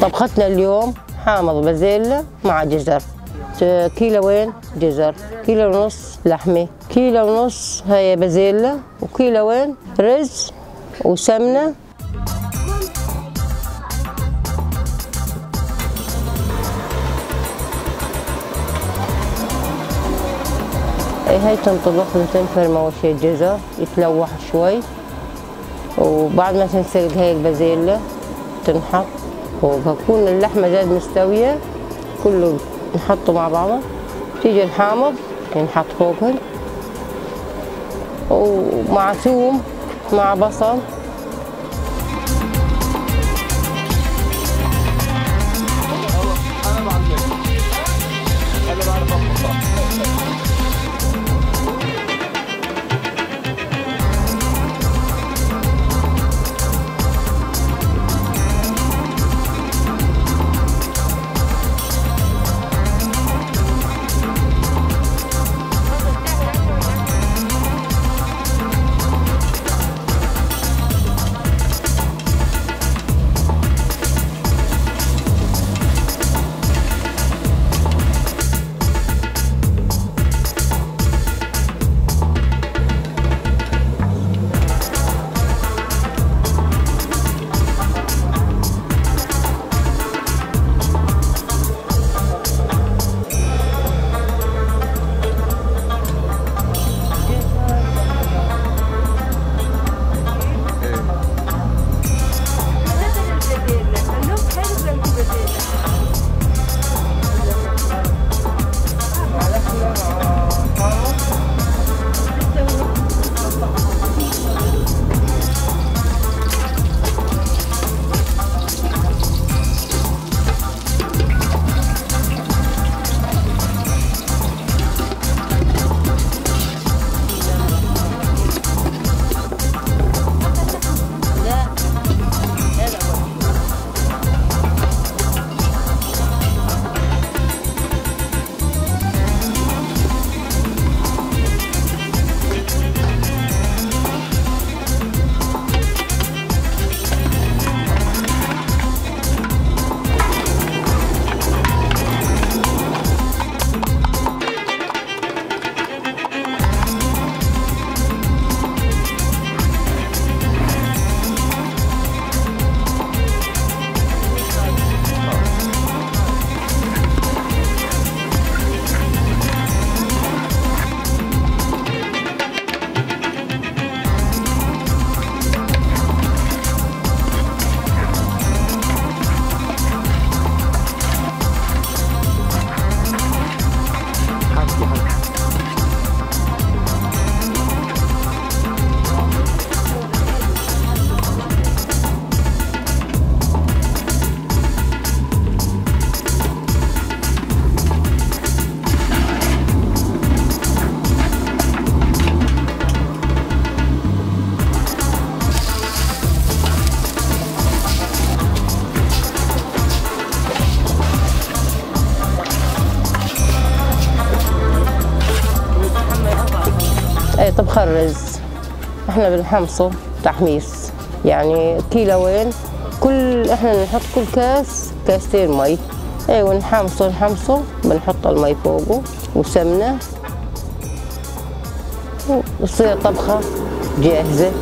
طبختنا اليوم حامض بازيلا مع جزر. كيلوين جزر. كيلو ونص لحمة. كيلو ونص هي بازيلا وكيلوين رز وسمنة. هاي تنطبخ وتنفرم أول شي الجزر يتلوح شوي. وبعد ما تنسلق هاي البازيلا تنحط. وبكون اللحمة زاد مستوية كله نحطه مع بعضه. تيجي الحامض ينحط فوقهم ومع ثوم مع بصل. الرز إحنا بنحمصه تحميص. يعني كيلوين كل إحنا بنحط كل كاس كاستين مي. اي ونحمصه نحمصه. بنحط المي فوقه وسمنة. وتصير طبخة جاهزة.